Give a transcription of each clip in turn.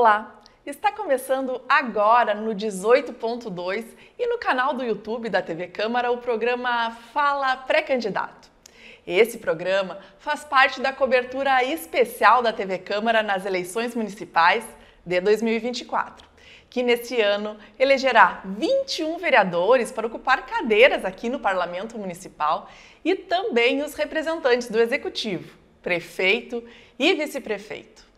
Olá! Está começando agora no 18.2 e no canal do YouTube da TV Câmara o programa Fala Pré-Candidato. Esse programa faz parte da cobertura especial da TV Câmara nas eleições municipais de 2024, que nesse ano elegerá 21 vereadores para ocupar cadeiras aqui no Parlamento Municipal e também os representantes do Executivo, prefeito e vice-prefeito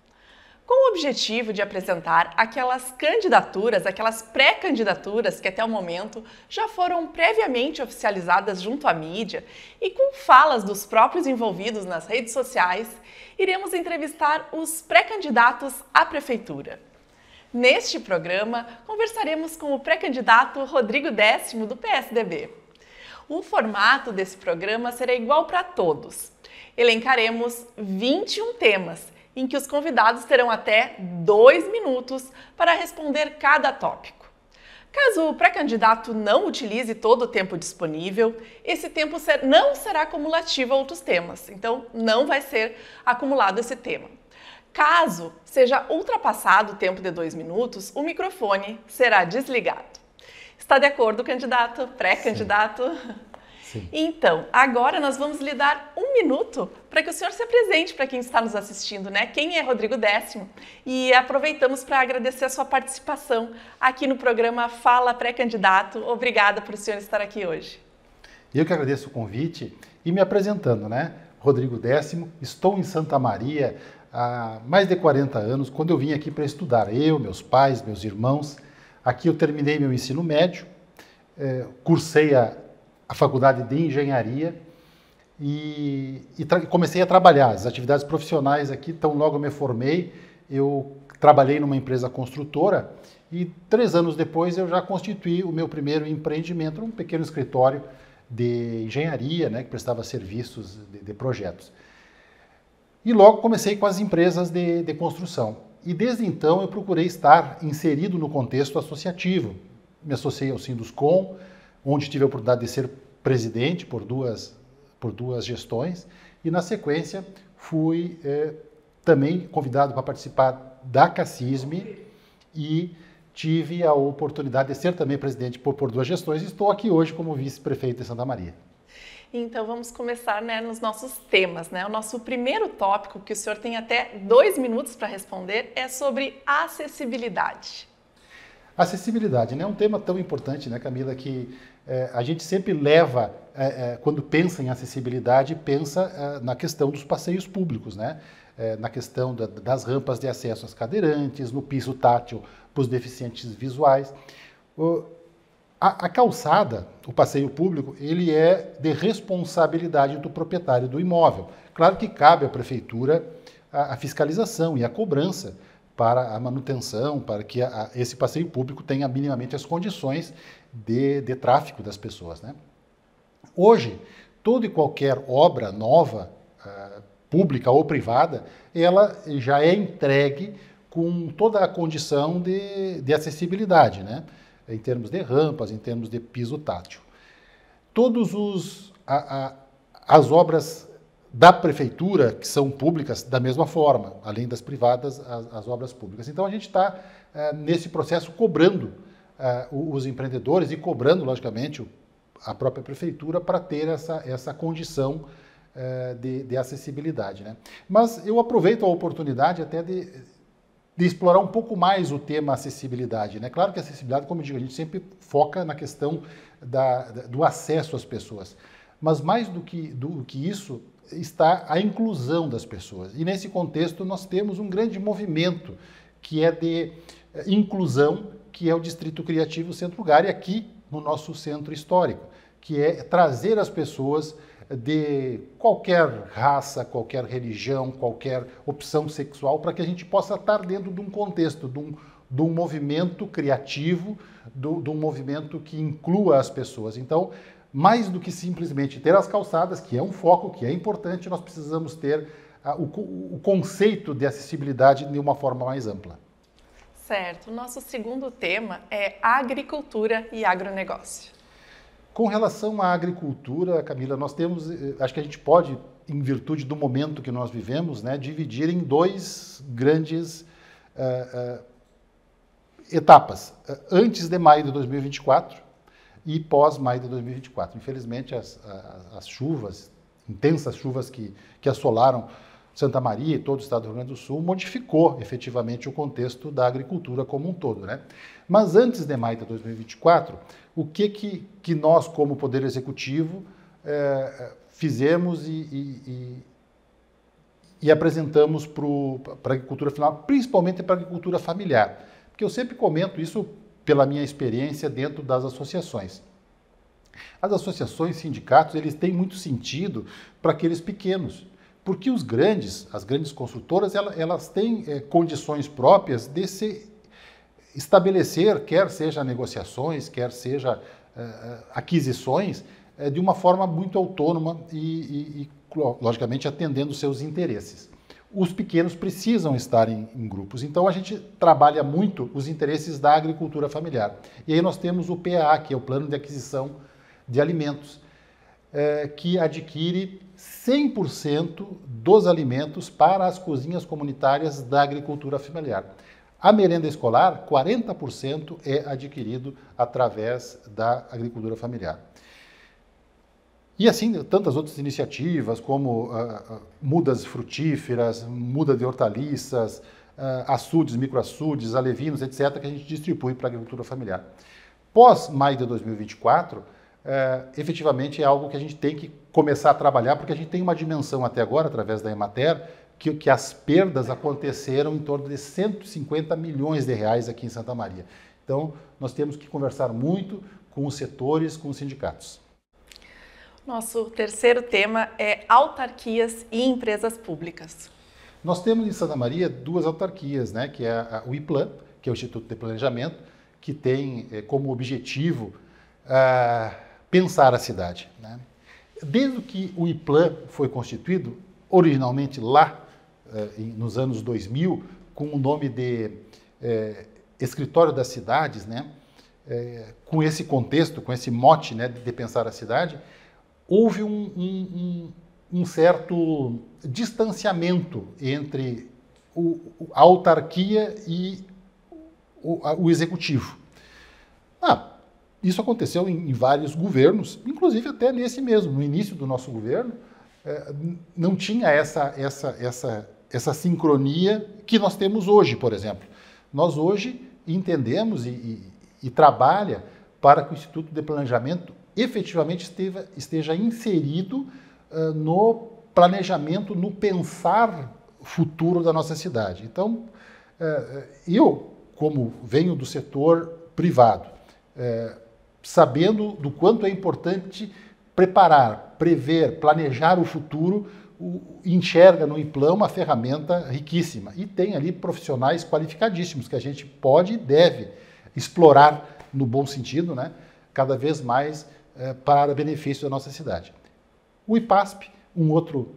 com o objetivo de apresentar aquelas candidaturas, aquelas pré-candidaturas que até o momento já foram previamente oficializadas junto à mídia e com falas dos próprios envolvidos nas redes sociais, iremos entrevistar os pré-candidatos à prefeitura. Neste programa, conversaremos com o pré-candidato Rodrigo Décimo, do PSDB. O formato desse programa será igual para todos. Elencaremos 21 temas em que os convidados terão até dois minutos para responder cada tópico. Caso o pré-candidato não utilize todo o tempo disponível, esse tempo não será acumulativo a outros temas, então não vai ser acumulado esse tema. Caso seja ultrapassado o tempo de dois minutos, o microfone será desligado. Está de acordo, candidato? Pré-candidato? Sim. Então, agora nós vamos lhe dar um minuto para que o senhor se apresente para quem está nos assistindo, né? Quem é Rodrigo Décimo? E aproveitamos para agradecer a sua participação aqui no programa Fala Pré-Candidato. Obrigada por o senhor estar aqui hoje. Eu que agradeço o convite e me apresentando, né? Rodrigo Décimo, estou em Santa Maria há mais de 40 anos, quando eu vim aqui para estudar. Eu, meus pais, meus irmãos. Aqui eu terminei meu ensino médio, eh, cursei a a faculdade de engenharia e, e comecei a trabalhar. As atividades profissionais aqui, tão logo me formei, eu trabalhei numa empresa construtora e três anos depois eu já constituí o meu primeiro empreendimento, um pequeno escritório de engenharia, né, que prestava serviços de, de projetos. E logo comecei com as empresas de, de construção. E desde então eu procurei estar inserido no contexto associativo. Me associei ao Sinduscom, onde tive a oportunidade de ser presidente por duas, por duas gestões, e na sequência fui é, também convidado para participar da Cassisme e tive a oportunidade de ser também presidente por, por duas gestões e estou aqui hoje como vice-prefeito de Santa Maria. Então vamos começar né, nos nossos temas. Né? O nosso primeiro tópico, que o senhor tem até dois minutos para responder, é sobre acessibilidade. Acessibilidade, né? É um tema tão importante, né, Camila, que é, a gente sempre leva, é, é, quando pensa em acessibilidade, pensa é, na questão dos passeios públicos, né? É, na questão da, das rampas de acesso às cadeirantes, no piso tátil para os deficientes visuais. O, a, a, calçada, o passeio público, ele é de responsabilidade do proprietário do imóvel. Claro que cabe à prefeitura a, a fiscalização e a cobrança para a manutenção, para que a, esse passeio público tenha minimamente as condições de, de tráfego das pessoas. Né? Hoje, toda e qualquer obra nova, uh, pública ou privada, ela já é entregue com toda a condição de, de acessibilidade, né? em termos de rampas, em termos de piso tátil. Todos os as obras da prefeitura, que são públicas, da mesma forma, além das privadas, as, as obras públicas. Então a gente está uh, nesse processo cobrando uh, os empreendedores e cobrando, logicamente, a própria prefeitura para ter essa, essa condição uh, de, de, acessibilidade. Né? Mas eu aproveito a oportunidade até de, de explorar um pouco mais o tema acessibilidade. Né? Claro que a acessibilidade, como eu digo, a gente sempre foca na questão da, do acesso às pessoas. Mas mais do que, do que isso está a inclusão das pessoas. E nesse contexto nós temos um grande movimento que é de eh, inclusão que é o Distrito Criativo Centro Lugar, e aqui no nosso centro histórico, que é trazer as pessoas de qualquer raça, qualquer religião, qualquer opção sexual, para que a gente possa estar dentro de um contexto, de um, de um movimento criativo, do, de um movimento que inclua as pessoas. Então, mais do que simplesmente ter as calçadas, que é um foco, que é importante, nós precisamos ter uh, o, o conceito de acessibilidade de uma forma mais ampla. Certo. O nosso segundo tema é agricultura e agronegócio. Com relação à agricultura, Camila, nós temos, eh, acho que a gente pode, em virtude do momento que nós vivemos, né, dividir em dois grandes uh, uh, etapas, antes de maio de 2024 e pós maio de 2024. Infelizmente, as, as, as chuvas, intensas chuvas que, que assolaram Santa Maria e todo o estado do Rio Grande do Sul modificou efetivamente o contexto da agricultura como um todo. Né? Mas antes de maio de 2024, o que, que, que nós, como Poder Executivo, é, fizemos e, e, e, e apresentamos para a agricultura final, principalmente para a agricultura familiar? Porque eu sempre comento isso pela minha experiência dentro das associações. As associações, sindicatos, eles têm muito sentido para aqueles pequenos, porque os grandes, as grandes construtoras, elas, têm é, condições próprias de se estabelecer, quer seja negociações, quer seja é, aquisições, é, de uma forma muito autônoma e, e, e, logicamente, atendendo seus interesses. Os pequenos precisam estar em, em, grupos, então a gente trabalha muito os interesses da agricultura familiar. E aí nós temos o PA, que é o Plano de Aquisição de Alimentos, que adquire 100% dos alimentos para as cozinhas comunitárias da agricultura familiar. A merenda escolar, 40% é adquirido através da agricultura familiar. E assim, tantas outras iniciativas, como uh, mudas frutíferas, muda de hortaliças, uh, açudes, microaçudes, alevinos, etc., que a gente distribui para a agricultura familiar. Pós maio de 2024, é, efetivamente é algo que a gente tem que começar a trabalhar, porque a gente tem uma dimensão até agora, através da Emater, que, que as perdas aconteceram em torno de 150 milhões de reais aqui em Santa Maria. Então, nós temos que conversar muito com os setores, com os sindicatos. Nosso terceiro tema é autarquias e empresas públicas. Nós temos em Santa Maria duas autarquias, né, que é o IPLAN, que é o Instituto de Planejamento, que tem é, como objetivo ah, pensar a cidade. Né? Desde que o IPLAN foi constituído, originalmente lá eh, nos anos 2000, com o nome de eh, Escritório das Cidades, né? Eh, com esse contexto, com esse mote né, de pensar a cidade, houve um, um, um certo distanciamento entre o, a autarquia e o, o executivo. Ah, isso aconteceu em, em, vários governos, inclusive até nesse mesmo, no início do nosso governo, é, não tinha essa, essa, essa, essa sincronia que nós temos hoje, por exemplo. Nós hoje entendemos e, e, e trabalha para que o Instituto de Planejamento efetivamente esteja, inserido uh, no planejamento, no pensar futuro da nossa cidade. Então, uh, eu, como venho do setor privado, uh, sabendo do quanto é importante preparar, prever, planejar o futuro, o, enxerga no IPLAN uma ferramenta riquíssima. E tem ali profissionais qualificadíssimos que a gente pode e deve explorar no bom sentido, né? cada vez mais é, para benefício da nossa cidade. O IPASP, um outro,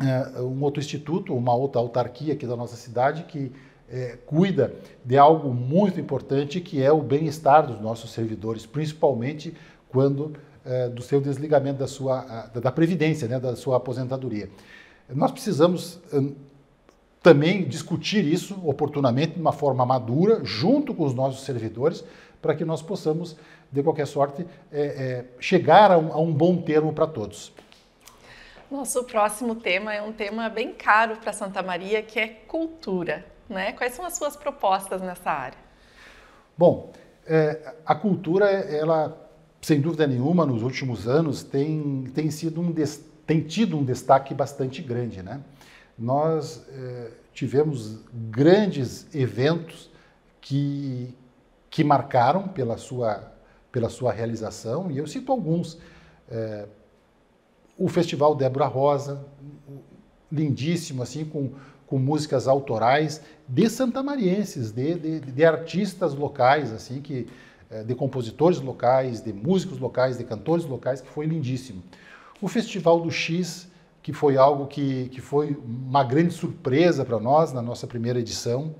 é, um outro instituto, uma outra autarquia aqui da nossa cidade, que é, cuida de algo muito importante que é o bem-estar dos nossos servidores, principalmente quando é, do seu desligamento da sua da previdência, né, da sua aposentadoria. Nós precisamos hum, também discutir isso oportunamente de uma forma madura, junto com os nossos servidores, para que nós possamos, de qualquer sorte, é, é, chegar a um, a um bom termo para todos. Nosso próximo tema é um tema bem caro para Santa Maria, que é cultura. Né? Quais são as suas propostas nessa área? Bom, é, a cultura, ela, sem dúvida nenhuma, nos últimos anos tem, tem, sido um tem tido um destaque bastante grande. Né? Nós é, tivemos grandes eventos que, que marcaram pela sua, pela sua realização, e eu cito alguns. É, o Festival Débora Rosa, lindíssimo, assim, com com músicas autorais de santamarienses, de, de, de artistas locais, assim, que, eh, de compositores locais, de músicos locais, de cantores locais, que foi lindíssimo. O Festival do X, que foi algo que, que foi uma grande surpresa para nós na nossa primeira edição.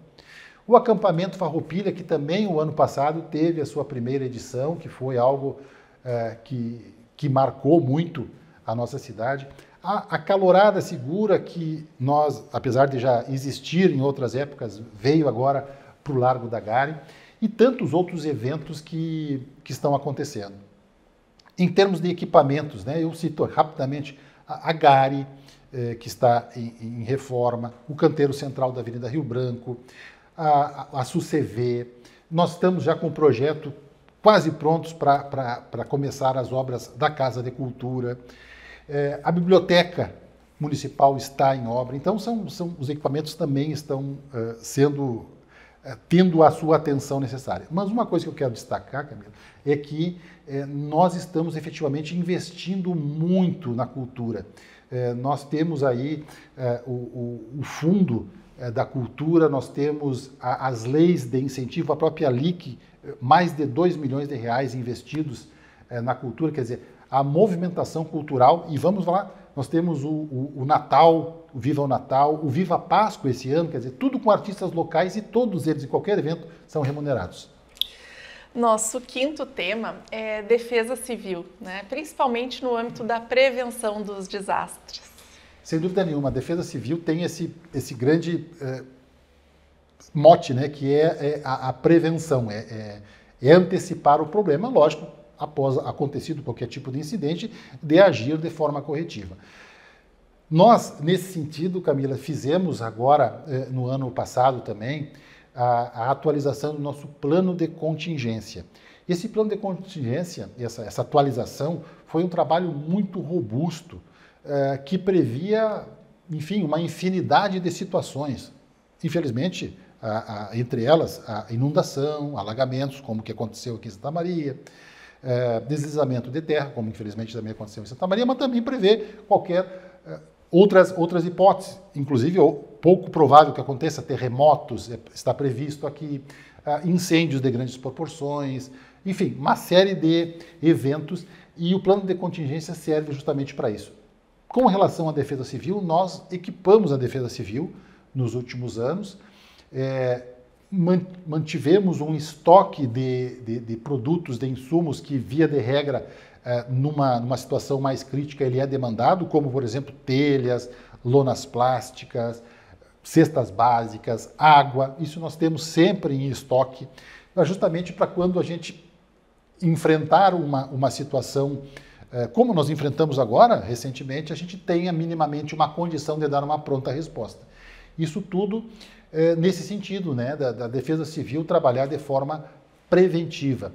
O acampamento Farroupilha, que também o ano passado teve a sua primeira edição, que foi algo é, que, que marcou muito a nossa cidade. A calorada segura que nós, apesar de já existir em outras épocas, veio agora para o Largo da Gare e tantos outros eventos que, que estão acontecendo. Em termos de equipamentos, né, eu cito rapidamente a, a Gare, eh, que está em, em, reforma, o canteiro central da Avenida Rio Branco, a, a, a SUCV. Nós estamos já com o projeto quase prontos para começar as obras da Casa de Cultura. É, a biblioteca municipal está em obra, então são, são os equipamentos também estão uh, sendo uh, tendo a sua atenção necessária. Mas uma coisa que eu quero destacar, Camila, é que uh, nós estamos efetivamente investindo muito na cultura. nós temos aí o, o, o, fundo da cultura, nós temos a, as leis de incentivo, a própria LIC, mais de 2 milhões de reais investidos na cultura, quer dizer, a movimentação cultural. E vamos lá, nós temos o, o, o, Natal, o Viva o Natal, o Viva Páscoa esse ano, quer dizer, tudo com artistas locais e todos eles, em qualquer evento, são remunerados. Nosso quinto tema é defesa civil, né? principalmente no âmbito da prevenção dos desastres. Sem dúvida nenhuma, a defesa civil tem esse, esse grande é, mote, né, que é, é a, a, prevenção, é, é, é antecipar o problema, lógico, após acontecido qualquer tipo de incidente, de agir de forma corretiva. Nós, nesse sentido, Camila, fizemos agora, eh, no ano passado também, a, a, atualização do nosso plano de contingência. Esse plano de contingência, essa, essa atualização, foi um trabalho muito robusto, eh, que previa, enfim, uma infinidade de situações. Infelizmente, a, a, entre elas, a inundação, alagamentos, como que aconteceu aqui em Santa Maria, é, deslizamento de terra, como infelizmente também aconteceu em Santa Maria, mas também prevê qualquer é, outras, outras hipóteses, inclusive pouco provável que aconteça, terremotos é, está previsto aqui, é, incêndios de grandes proporções, enfim, uma série de eventos e o plano de contingência serve justamente para isso. Com relação à defesa civil, nós equipamos a defesa civil nos últimos anos. É, mantivemos um estoque de, de, de, produtos, de insumos que, via de regra, eh, numa, numa situação mais crítica, ele é demandado, como, por exemplo, telhas, lonas plásticas, cestas básicas, água. Isso nós temos sempre em estoque, justamente para quando a gente enfrentar uma, uma situação eh, como nós enfrentamos agora, recentemente, a gente tenha minimamente uma condição de dar uma pronta resposta. Isso tudo é, nesse sentido, né, da, da, defesa civil trabalhar de forma preventiva.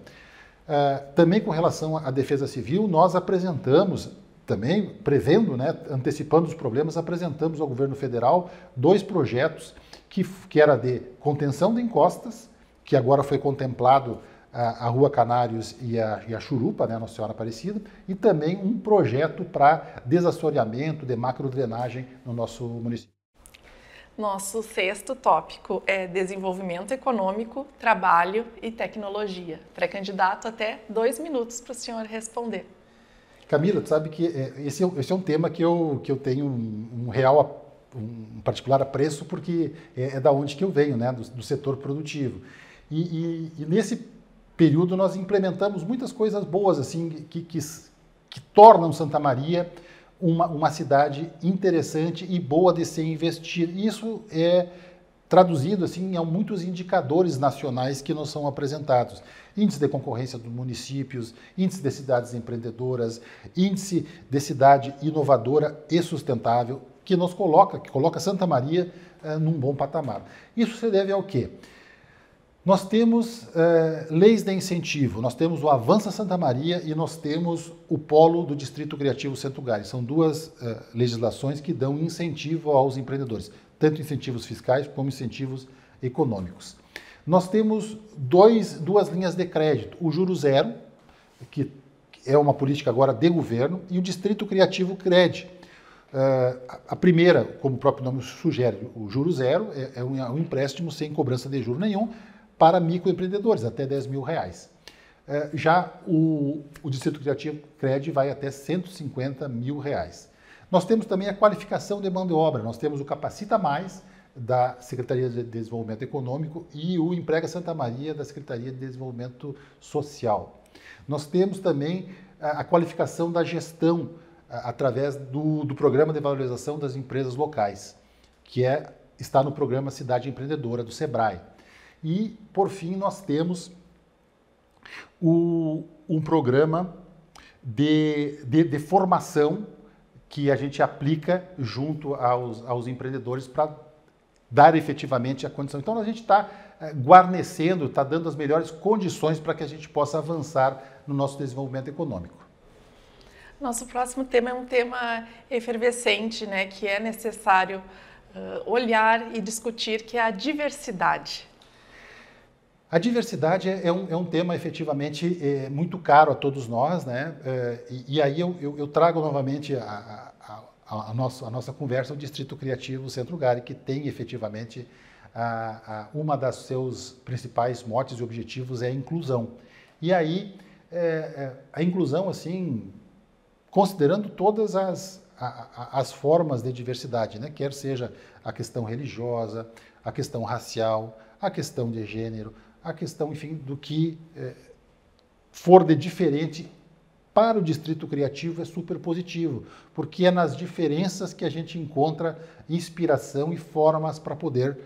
É, também com relação à defesa civil, nós apresentamos, também prevendo, né, antecipando os problemas, apresentamos ao governo federal dois projetos que, que era de contenção de encostas, que agora foi contemplado a, a Rua Canários e a, e a Churupa, né, Nossa Senhora Aparecida, e também um projeto para desassoreamento de macrodrenagem no nosso município. Nosso sexto tópico é desenvolvimento econômico, trabalho e tecnologia. Pré-candidato, até dois minutos para o senhor responder. Camila, tu sabe que é, esse, é, esse é um tema que eu, que eu tenho um, um real, um particular apreço, porque é, é, da onde que eu venho, né, do, do setor produtivo. E, e, e, nesse período nós implementamos muitas coisas boas, assim, que, que, que tornam Santa Maria uma, uma cidade interessante e boa de se investir. Isso é traduzido assim em muitos indicadores nacionais que nos são apresentados. Índice de concorrência dos municípios, índice de cidades empreendedoras, índice de cidade inovadora e sustentável, que nos coloca, que coloca Santa Maria eh, num bom patamar. Isso se deve ao quê? Nós temos é, leis de incentivo, nós temos o Avança Santa Maria e nós temos o Polo do Distrito Criativo Centro Gales. São duas é, legislações que dão incentivo aos empreendedores, tanto incentivos fiscais como incentivos econômicos. Nós temos dois, duas linhas de crédito, o Juro Zero, que é uma política agora de governo, e o Distrito Criativo Cred. Uh, a primeira, como o próprio nome sugere, o juro zero, é, é, um, é empréstimo sem cobrança de juro nenhum, para microempreendedores, até 10 mil reais. É, já o, o Distrito Criativo Cred vai até 150 mil reais. Nós temos também a qualificação de mão de obra, nós temos o Capacita Mais, da Secretaria de Desenvolvimento Econômico e o Emprega Santa Maria, da Secretaria de Desenvolvimento Social. Nós temos também a qualificação da gestão através do, do Programa de Valorização das Empresas Locais, que é, está no programa Cidade Empreendedora do SEBRAE. E, por fim, nós temos o, um programa de, de, de, formação que a gente aplica junto aos, aos empreendedores para dar efetivamente a condição. Então, a gente está eh, guarnecendo, está dando as melhores condições para que a gente possa avançar no nosso desenvolvimento econômico. Nosso próximo tema é um tema efervescente, né, que é necessário uh, olhar e discutir, que é a diversidade. A diversidade é, é um, é um tema efetivamente é, muito caro a todos nós, né? É, e, e, aí eu, eu, eu, trago novamente a, a, a, a, nossa, a nossa conversa, o Distrito Criativo Centro Gari, que tem efetivamente a, uma das seus principais motes e objetivos é a inclusão. E aí é, é, a inclusão, assim, considerando todas as, as formas de diversidade, né? quer seja a questão religiosa, a questão racial, a questão de gênero, a questão, enfim, do que é, for de diferente para o distrito criativo é super positivo, porque é nas diferenças que a gente encontra inspiração e formas para poder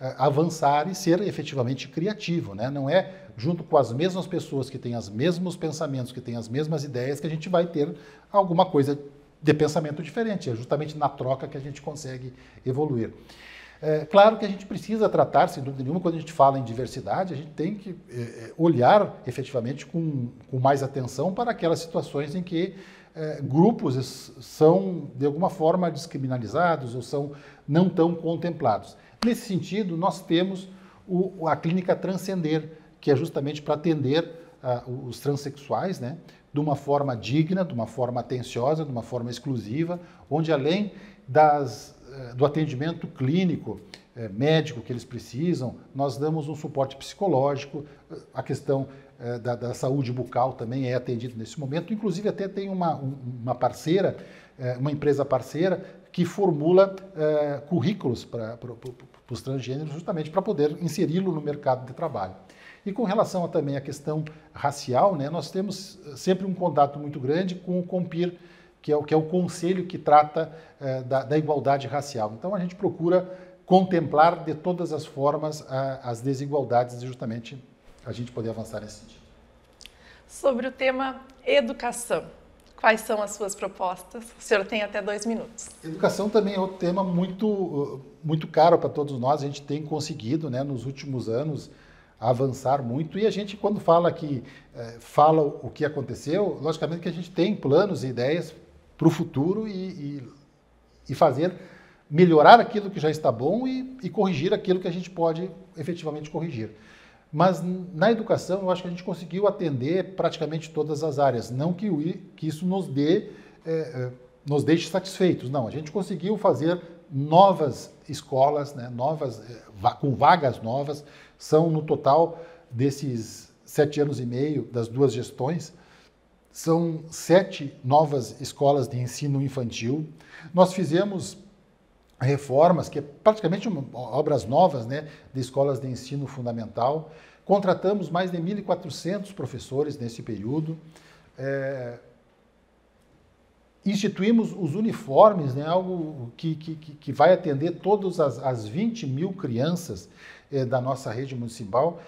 é, avançar e ser efetivamente criativo, né? Não é junto com as mesmas pessoas que têm os mesmos pensamentos, que têm as mesmas ideias, que a gente vai ter alguma coisa de pensamento diferente. É justamente na troca que a gente consegue evoluir. É, claro que a gente precisa tratar, sem dúvida nenhuma, quando a gente fala em diversidade, a gente tem que é, é, olhar efetivamente com, com, mais atenção para aquelas situações em que é, grupos são, de alguma forma, descriminalizados ou são não tão contemplados. Nesse sentido, nós temos o, a clínica Transcender, que é justamente para atender uh, os transexuais, né, de uma forma digna, de uma forma atenciosa, de uma forma exclusiva, onde além das do atendimento clínico, eh, médico que eles precisam, nós damos um suporte psicológico, eh, a questão da, da, saúde bucal também é atendida nesse momento, inclusive até tem uma, uma parceira, uma empresa parceira, que formula currículos para os transgêneros justamente para poder inseri-lo no mercado de trabalho. E com relação a, também à questão racial, né, nós temos sempre um contato muito grande com o Compir, que é o, que é o conselho que trata é, da, da, igualdade racial. Então a gente procura contemplar de todas as formas a, as desigualdades e justamente a gente poder avançar nesse sentido. Sobre o tema educação, quais são as suas propostas? O senhor tem até dois minutos. Educação também é outro tema muito, muito caro para todos nós. A gente tem conseguido, né, nos últimos anos, avançar muito. E a gente, quando fala que é, fala o que aconteceu, logicamente que a gente tem planos e ideias para o futuro e, e, e, fazer melhorar aquilo que já está bom e, e, corrigir aquilo que a gente pode efetivamente corrigir. Mas na educação eu acho que a gente conseguiu atender praticamente todas as áreas, não que, que isso nos dê é, é, nos deixe satisfeitos, não. A gente conseguiu fazer novas escolas, né, novas é, com vagas novas, são no total desses sete anos e meio das duas gestões são sete novas escolas de ensino infantil. Nós fizemos reformas, que é praticamente uma, obras novas né, de escolas de ensino fundamental. Contratamos mais de 1.400 professores nesse período. É, instituímos os uniformes, né, algo que, que, que vai atender todas as, as 20 mil crianças é, da nossa rede municipal.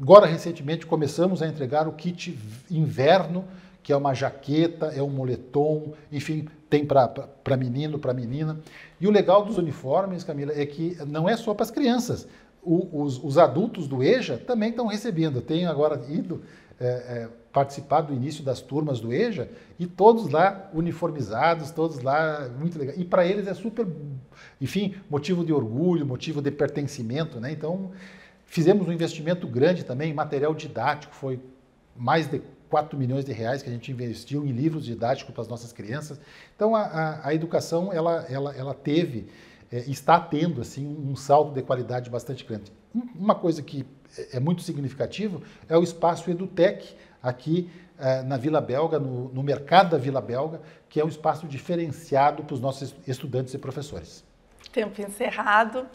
Agora, recentemente, começamos a entregar o kit inverno que é uma jaqueta, é um moletom, enfim, tem para menino, para menina. E o legal dos uniformes, Camila, é que não é só para as crianças. O, os, os, adultos do EJA também estão recebendo. Eu tenho agora ido é, é, participar do início das turmas do EJA e todos lá uniformizados, todos lá muito legal. E para eles é super, enfim, motivo de orgulho, motivo de pertencimento, né? Então, fizemos um investimento grande também em material didático, foi mais de 4 milhões de reais que a gente investiu em livros didáticos para as nossas crianças. Então, a, a, a educação, ela, ela, ela teve, é, está tendo, assim, um salto de qualidade bastante grande. Uma coisa que é muito significativo é o espaço Edutec, aqui é, na Vila Belga, no, no mercado da Vila Belga, que é um espaço diferenciado para os nossos estudantes e professores. Tempo encerrado.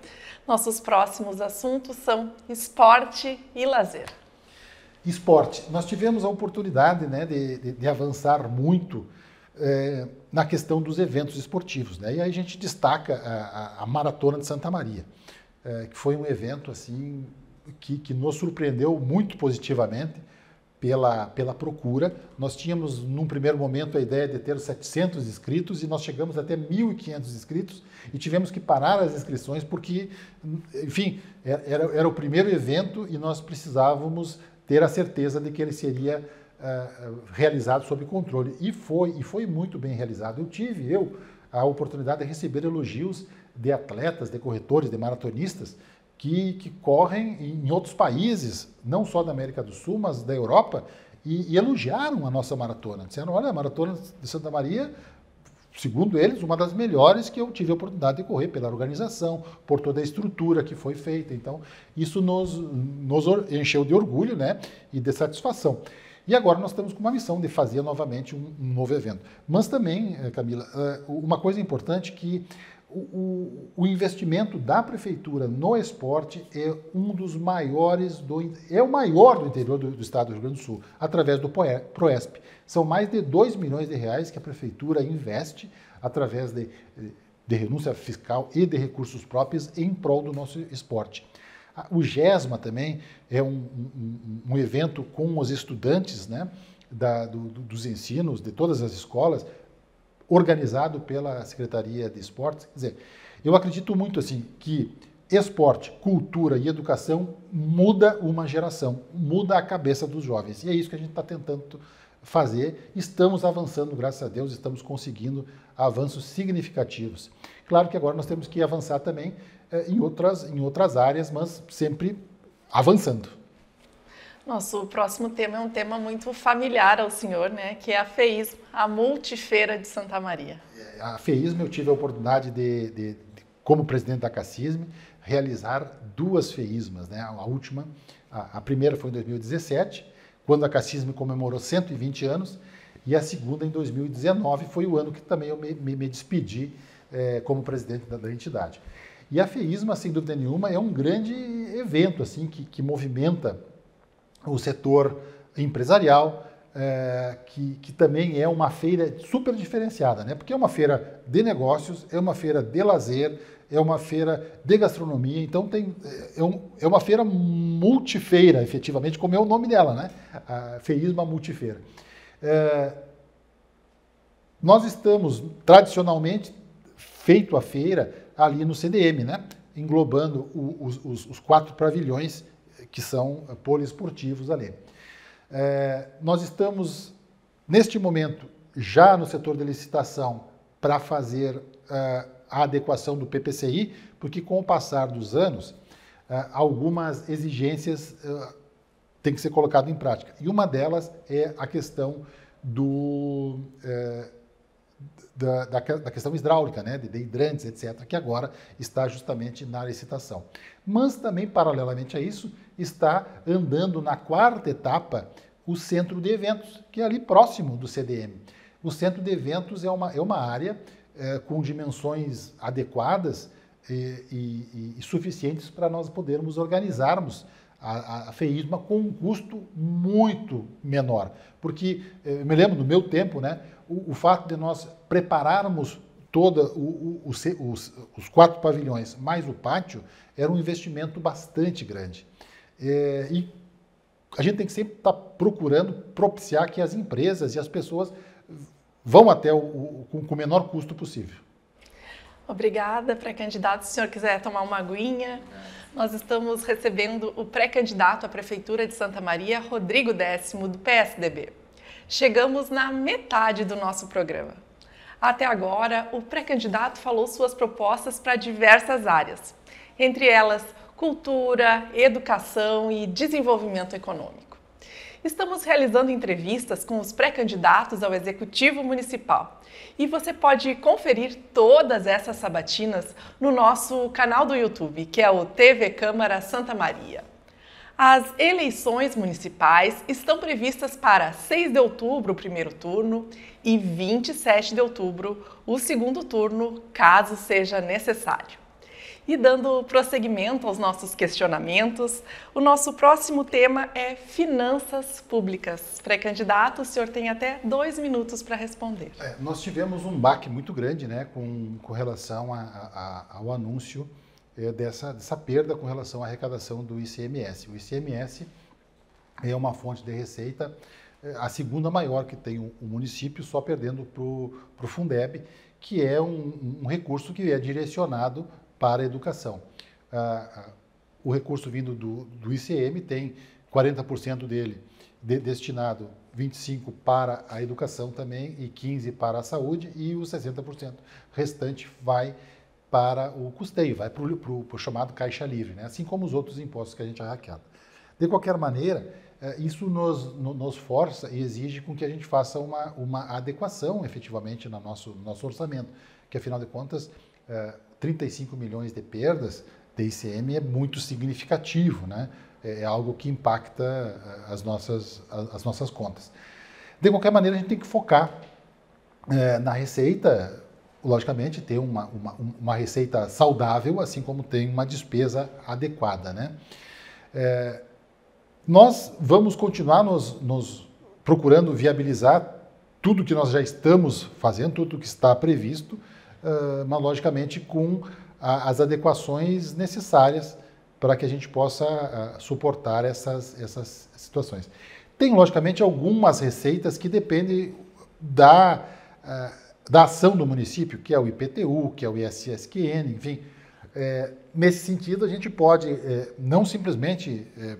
Nossos próximos assuntos são esporte e lazer. Esporte. Nós tivemos a oportunidade né, de, de, de avançar muito é, na questão dos eventos esportivos. Né? E aí a gente destaca a, a, a Maratona de Santa Maria, é, que foi um evento assim que, que nos surpreendeu muito positivamente pela, pela procura. Nós tínhamos, num primeiro momento, a ideia de ter 700 inscritos e nós chegamos até 1.500 inscritos e tivemos que parar as inscrições porque, enfim, era, era o primeiro evento e nós precisávamos ter a certeza de que ele seria uh, realizado sob controle. E foi, e foi muito bem realizado. Eu tive, eu, a oportunidade de receber elogios de atletas, de corretores, de maratonistas, que, que correm em outros países, não só da América do Sul, mas da Europa, e, e elogiaram a nossa maratona. Disseram, olha, a maratona de Santa Maria segundo eles, uma das melhores que eu tive a oportunidade de correr pela organização, por toda a estrutura que foi feita. Então, isso nos, nos encheu de orgulho né, e de satisfação. E agora nós estamos com uma missão de fazer novamente um, um novo evento. Mas também, eh, Camila, eh, uma coisa importante que o, o, investimento da prefeitura no esporte é um dos maiores, do, é o maior do interior do, do, estado do Rio Grande do Sul, através do PROESP. São mais de 2 milhões de reais que a prefeitura investe através de, de renúncia fiscal e de recursos próprios em prol do nosso esporte. O GESMA também é um, um, um evento com os estudantes né, da, do, dos ensinos de todas as escolas, organizado pela Secretaria de Esportes. Quer dizer, eu acredito muito assim que esporte, cultura e educação muda uma geração, muda a cabeça dos jovens. E é isso que a gente está tentando fazer. Estamos avançando, graças a Deus, estamos conseguindo avanços significativos. Claro que agora nós temos que avançar também eh, em, outras, em outras áreas, mas sempre avançando. Nosso próximo tema é um tema muito familiar ao senhor, né? Que é a FEISM, a Multifeira de Santa Maria. A FEISM, eu tive a oportunidade de, de, de como presidente da CACISM, realizar duas FEISMAs, né? A última, a, a primeira foi em 2017, quando a CACISM comemorou 120 anos, e a segunda em 2019 foi o ano que também eu me, me, me despedi é, como presidente da, da, entidade. E a FEISMA, sem dúvida nenhuma, é um grande evento assim que, que movimenta o setor empresarial, é, que, que, também é uma feira super diferenciada, né? porque é uma feira de negócios, é uma feira de lazer, é uma feira de gastronomia, então tem, é, um, é uma feira multifeira, efetivamente, como é o nome dela, né? a Feísma Multifeira. É, nós estamos, tradicionalmente, feito a feira ali no CDM, né? englobando o, os, os quatro pavilhões que são poliesportivos ali. É, nós estamos, neste momento, já no setor de licitação para fazer é, a adequação do PPCI, porque com o passar dos anos, é, algumas exigências é, têm que ser colocadas em prática. E uma delas é a questão do, é, da, da, da, questão hidráulica, né, de, de hidrantes, etc., que agora está justamente na licitação. Mas também, paralelamente a isso, está andando na quarta etapa o centro de eventos, que é ali próximo do CDM. O centro de eventos é uma, é uma área é, com dimensões adequadas e, e, e suficientes para nós podermos organizarmos a, a FEISMA com um custo muito menor. Porque, eu me lembro do meu tempo, né, o, o fato de nós prepararmos toda o, o, os, os, quatro pavilhões mais o pátio era um investimento bastante grande. É, e a gente tem que sempre estar tá procurando propiciar que as empresas e as pessoas vão até o, o com o menor custo possível. Obrigada, pré-candidato. Se o senhor quiser tomar uma aguinha, nós estamos recebendo o pré-candidato à Prefeitura de Santa Maria, Rodrigo Décimo, do PSDB. Chegamos na metade do nosso programa. Até agora, o pré-candidato falou suas propostas para diversas áreas, entre elas cultura, educação e desenvolvimento econômico. Estamos realizando entrevistas com os pré-candidatos ao Executivo Municipal e você pode conferir todas essas sabatinas no nosso canal do YouTube, que é o TV Câmara Santa Maria. As eleições municipais estão previstas para 6 de outubro, o primeiro turno, e 27 de outubro, o segundo turno, caso seja necessário. E dando prosseguimento aos nossos questionamentos, o nosso próximo tema é finanças públicas. Pré-candidato, o senhor tem até dois minutos para responder. É, nós tivemos um baque muito grande né, com, com relação a, a, ao anúncio é, dessa, dessa perda com relação à arrecadação do ICMS. O ICMS é uma fonte de receita, é, a segunda maior que tem o, o município, só perdendo para o Fundeb, que é um, um recurso que é direcionado para a educação. Ah, ah, o recurso vindo do, do ICM tem 40% dele de, destinado 25 para a educação também e 15 para a saúde e os 60% restante vai para o custeio, vai para o chamado caixa livre, né? assim como os outros impostos que a gente arraqueta. De qualquer maneira, eh, isso nos, nos força e exige com que a gente faça uma, uma adequação efetivamente no nosso, nosso orçamento, que afinal de contas 35 milhões de perdas de ICM é muito significativo, né? É, é algo que impacta eh, as nossas, as nossas contas. De qualquer maneira, a gente tem que focar é, na receita, logicamente, ter uma, uma, uma, receita saudável, assim como tem uma despesa adequada, né? É, nós vamos continuar nos, nos procurando viabilizar tudo que nós já estamos fazendo, tudo que está previsto, mas logicamente com as adequações necessárias para que a gente possa suportar essas, essas situações. Tem, logicamente, algumas receitas que dependem da, da ação do município, que é o IPTU, que é o ISSQN, enfim. É, nesse sentido, a gente pode é, não simplesmente é,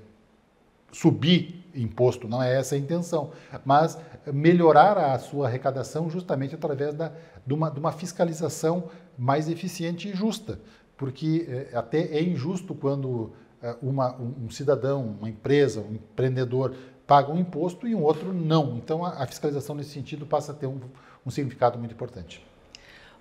subir imposto, não é essa a intenção, mas melhorar a sua arrecadação justamente através da, de, uma, de uma fiscalização mais eficiente e justa, porque é, até é injusto quando é, uma, um, cidadão, uma empresa, um empreendedor paga um imposto e um outro não. Então a, a fiscalização nesse sentido passa a ter um, um significado muito importante.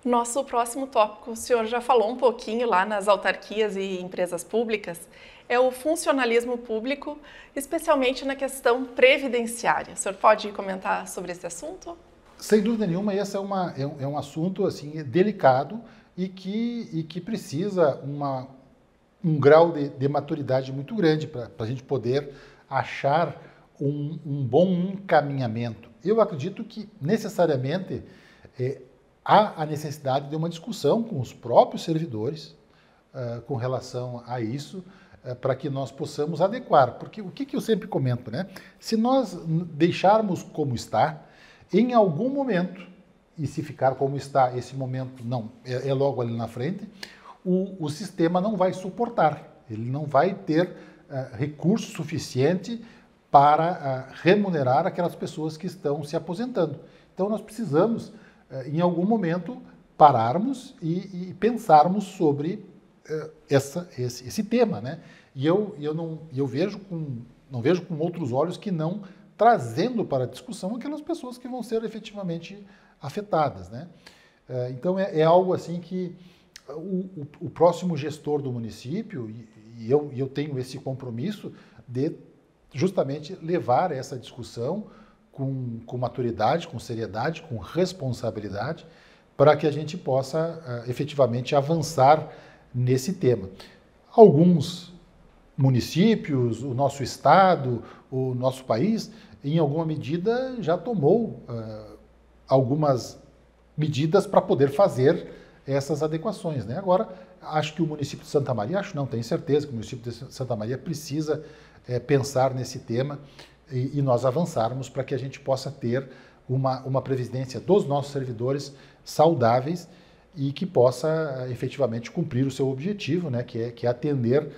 Nosso próximo tópico, o senhor já falou um pouquinho lá nas autarquias e empresas públicas, é o funcionalismo público, especialmente na questão previdenciária. O senhor pode comentar sobre esse assunto? Sem dúvida nenhuma, esse é, uma, é, um, é um assunto assim delicado e que, e que precisa uma, um grau de, de maturidade muito grande para a gente poder achar um, um, bom encaminhamento. Eu acredito que necessariamente é, há a necessidade de uma discussão com os próprios servidores uh, com relação a isso, uh, para que nós possamos adequar. Porque o que, que eu sempre comento, né? Se nós deixarmos como está, em algum momento, e se ficar como está, esse momento não é, é logo ali na frente, o, o, sistema não vai suportar, ele não vai ter uh, recurso suficiente para remunerar aquelas pessoas que estão se aposentando. Então nós precisamos em algum momento, pararmos e, e pensarmos sobre uh, essa, esse, esse, tema, né? E eu, eu, não, eu vejo com, não vejo com outros olhos que não trazendo para a discussão aquelas pessoas que vão ser efetivamente afetadas, né? Uh, então é, é, algo assim que o, o, o, próximo gestor do município e, e eu, eu tenho esse compromisso de justamente levar essa discussão com, com maturidade, com seriedade, com responsabilidade, para que a gente possa uh, efetivamente avançar nesse tema. Alguns municípios, o nosso estado, o nosso país, em alguma medida já tomou uh, algumas medidas para poder fazer essas adequações. Né? Agora, acho que o município de Santa Maria, acho não, tenho certeza que o município de Santa Maria precisa é, pensar nesse tema e, e nós avançarmos para que a gente possa ter uma, uma previdência dos nossos servidores saudáveis e que possa eh, efetivamente cumprir o seu objetivo, né, que, é, que é atender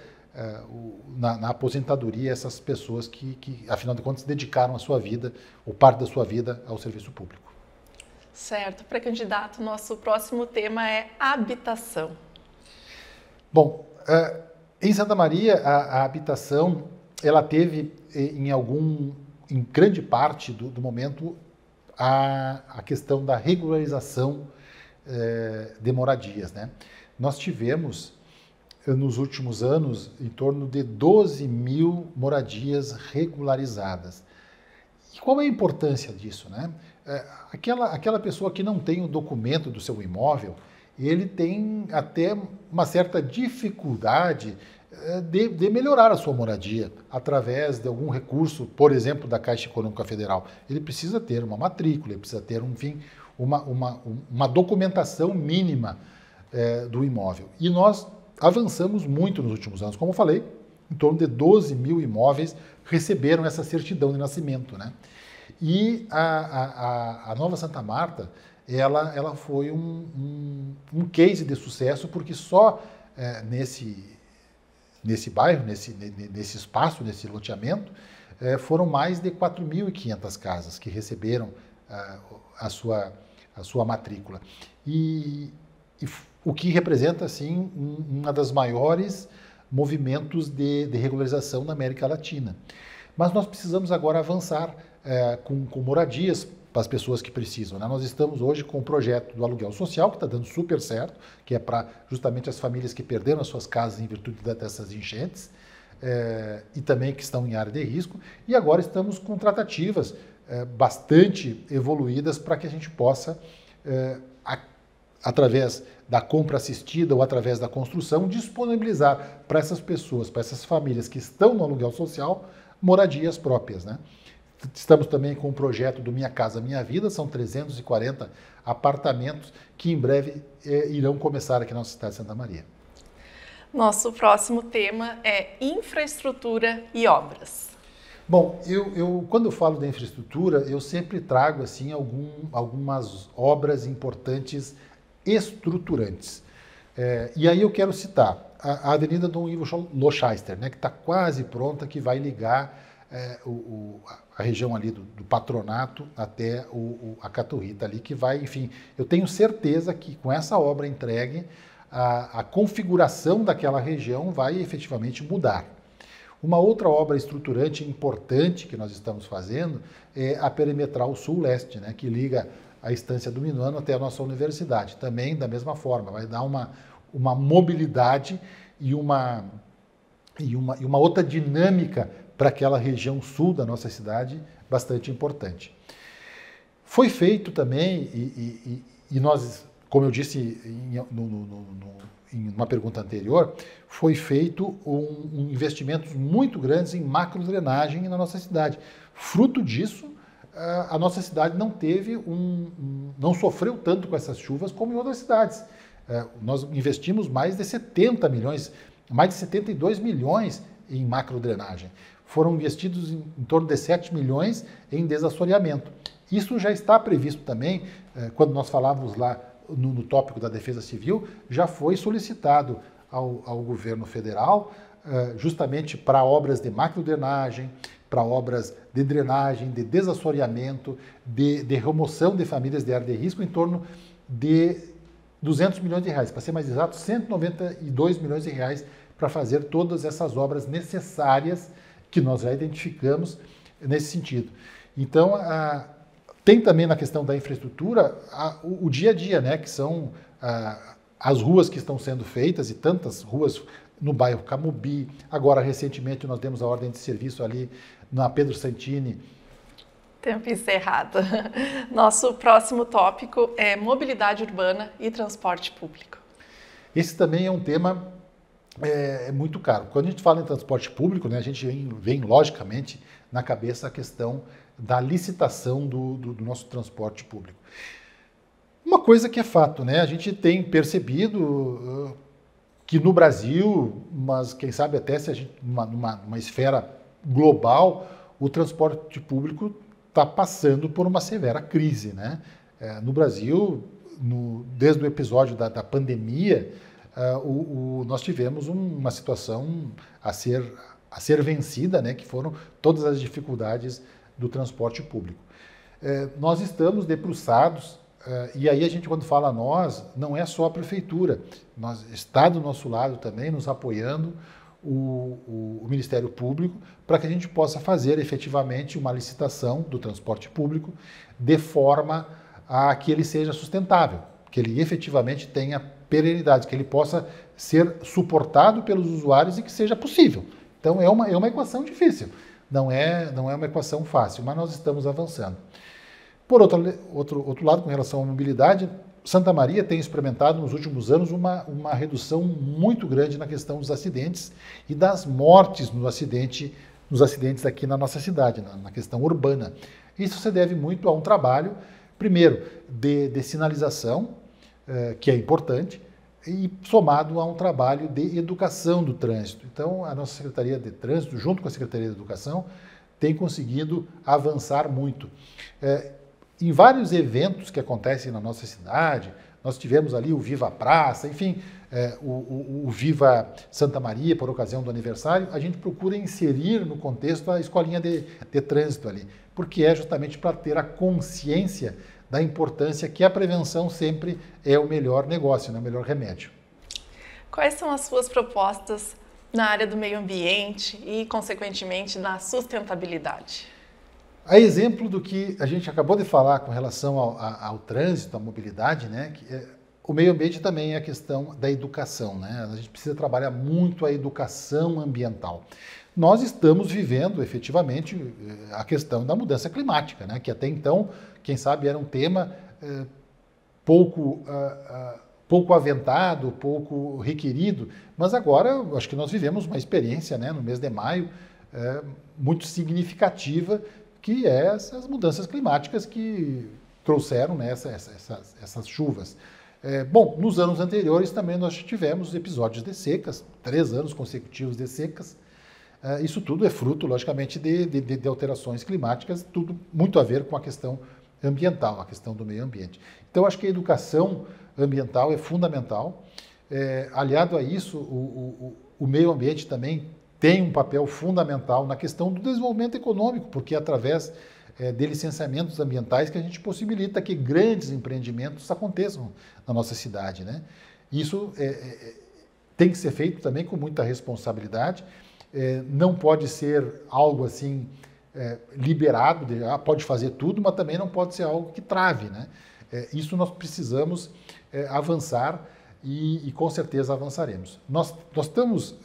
o, na, na, aposentadoria essas pessoas que, que, afinal de contas, dedicaram a sua vida, ou parte da sua vida, ao serviço público. Certo. Para candidato, nosso próximo tema é habitação. Bom, uh, em Santa Maria, a, a habitação ela teve em algum, em grande parte do, do momento, a, a, questão da regularização eh, de moradias. Né? Nós tivemos, eh, nos últimos anos, em torno de 12 mil moradias regularizadas. E qual é a importância disso? Né? É, aquela, aquela pessoa que não tem o documento do seu imóvel, ele tem até uma certa dificuldade eh, de, de, melhorar a sua moradia através de algum recurso, por exemplo, da Caixa Econômica Federal. Ele precisa ter uma matrícula, ele precisa ter, enfim, uma, uma, uma documentação mínima é, do imóvel. E nós avançamos muito nos últimos anos. Como eu falei, em torno de 12 mil imóveis receberam essa certidão de nascimento. Né? E a, a, a Nova Santa Marta, ela, ela foi um, um, um case de sucesso, porque só é, nesse, nesse bairro, nesse, nesse espaço, nesse loteamento, é, foram mais de 4.500 casas que receberam a, a, sua, a sua matrícula. E, e o que representa, assim, um, uma das maiores movimentos de, de, regularização na América Latina. Mas nós precisamos agora avançar é, com, com, moradias para as pessoas que precisam. Né? Nós estamos hoje com o projeto do aluguel social, que está dando super certo, que é para justamente as famílias que perderam as suas casas em virtude dessas enchentes, é, e também que estão em área de risco. E agora estamos com tratativas é, bastante evoluídas para que a gente possa, é, a, através da compra assistida ou através da construção, disponibilizar para essas pessoas, para essas famílias que estão no aluguel social, moradias próprias. Né? Estamos também com o projeto do Minha Casa Minha Vida, são 340 apartamentos que em breve eh, irão começar aqui na nossa cidade de Santa Maria. Nosso próximo tema é infraestrutura e obras. Bom, eu, eu, quando eu falo da infraestrutura, eu sempre trago assim algum, algumas obras importantes estruturantes. É, e aí eu quero citar a, a Avenida Dom Ivo Lochaister, né, que está quase pronta, que vai ligar é, o, o, a região ali do, do patronato até o, a Caturrita ali, que vai, enfim, eu tenho certeza que com essa obra entregue, a, a configuração daquela região vai efetivamente mudar. Uma outra obra estruturante importante que nós estamos fazendo é a Perimetral Sul-Leste, né, que liga a estância do Minuano até a nossa universidade. Também da mesma forma, vai dar uma, uma mobilidade e uma, e, uma, e uma outra dinâmica para aquela região sul da nossa cidade bastante importante. Foi feito também, e, e, e nós, como eu disse em, no, no, no, em uma pergunta anterior, foi feito um, um investimentos muito grandes em macrodrenagem na nossa cidade. Fruto disso, a nossa cidade não teve um, não sofreu tanto com essas chuvas como em outras cidades. É, nós investimos mais de 70 milhões, mais de 72 milhões em macrodrenagem. Foram investidos em, em torno de 7 milhões em desassoreamento. Isso já está previsto também, é, quando nós falávamos lá no, no, tópico da defesa civil, já foi solicitado ao, ao governo federal, é, justamente para obras de macrodrenagem, para obras de drenagem, de desassoreamento, de, de, remoção de famílias de área de risco, em torno de 200 milhões de reais. Para ser mais exato, 192 milhões de reais para fazer todas essas obras necessárias que nós já identificamos nesse sentido. Então, a, tem também na questão da infraestrutura a, o, o, dia a dia, né, que são a, as ruas que estão sendo feitas e tantas ruas no bairro Camubi. Agora, recentemente, nós demos a ordem de serviço ali na Pedro Santini. Tempo encerrado. Nosso próximo tópico é mobilidade urbana e transporte público. Esse também é um tema é, é, muito caro. Quando a gente fala em transporte público, né, a gente vem, vem logicamente na cabeça a questão da licitação do, do, do, nosso transporte público. Uma coisa que é fato, né, a gente tem percebido uh, que no Brasil, mas quem sabe até se a gente numa, numa, numa esfera global, o transporte público está passando por uma severa crise. Né? É, no Brasil, no, desde o episódio da, da pandemia, uh, o, o, nós tivemos um, uma situação a ser, a ser vencida, né? que foram todas as dificuldades do transporte público. É, nós estamos debruçados, uh, e aí a gente, quando fala nós, não é só a prefeitura, nós está do nosso lado também, nos apoiando, o, o, o Ministério Público para que a gente possa fazer efetivamente uma licitação do transporte público de forma a que ele seja sustentável, que ele efetivamente tenha perenidade, que ele possa ser suportado pelos usuários e que seja possível. Então é uma, é uma equação difícil, não é, não é uma equação fácil, mas nós estamos avançando. Por outro, outro, outro lado, com relação à mobilidade, Santa Maria tem experimentado nos últimos anos uma, uma redução muito grande na questão dos acidentes e das mortes no acidente, nos acidentes aqui na nossa cidade, na, na questão urbana. Isso se deve muito a um trabalho, primeiro, de, de sinalização, que é importante, e somado a um trabalho de educação do trânsito. Então, a nossa Secretaria de Trânsito, junto com a Secretaria de Educação, tem conseguido avançar muito. É, em vários eventos que acontecem na nossa cidade, nós tivemos ali o Viva Praça, enfim, é, o, o, o, Viva Santa Maria, por ocasião do aniversário, a gente procura inserir no contexto a escolinha de, de trânsito ali, porque é justamente para ter a consciência da importância que a prevenção sempre é o melhor negócio, né, o melhor remédio. Quais são as suas propostas na área do meio ambiente e, consequentemente, na sustentabilidade? A exemplo do que a gente acabou de falar com relação ao, ao, ao trânsito, à mobilidade, né, que é, o meio ambiente também é a questão da educação. Né? A gente precisa trabalhar muito a educação ambiental. Nós estamos vivendo efetivamente eh, a questão da mudança climática, né? que até então, quem sabe, era um tema eh, pouco. Uh, uh, pouco aventado, pouco requerido, mas agora acho que nós vivemos uma experiência né, no mês de maio é, muito significativa, que é essas mudanças climáticas que trouxeram né, essa, essa, essas, essas, chuvas. É, bom, nos anos anteriores também nós tivemos episódios de secas, três anos consecutivos de secas. É, isso tudo é fruto, logicamente, de, de, de alterações climáticas, tudo muito a ver com a questão ambiental, a questão do meio ambiente. Então, acho que a educação ambiental é fundamental. É, aliado a isso, o, o, o meio ambiente também tem um papel fundamental na questão do desenvolvimento econômico, porque é através é, de licenciamentos ambientais que a gente possibilita que grandes empreendimentos aconteçam na nossa cidade. Né? Isso é, é, tem que ser feito também com muita responsabilidade, é, não pode ser algo assim é, liberado, ah, pode fazer tudo, mas também não pode ser algo que trave. Né? É, isso nós precisamos é, avançar e, e, com certeza avançaremos. Nós, nós estamos,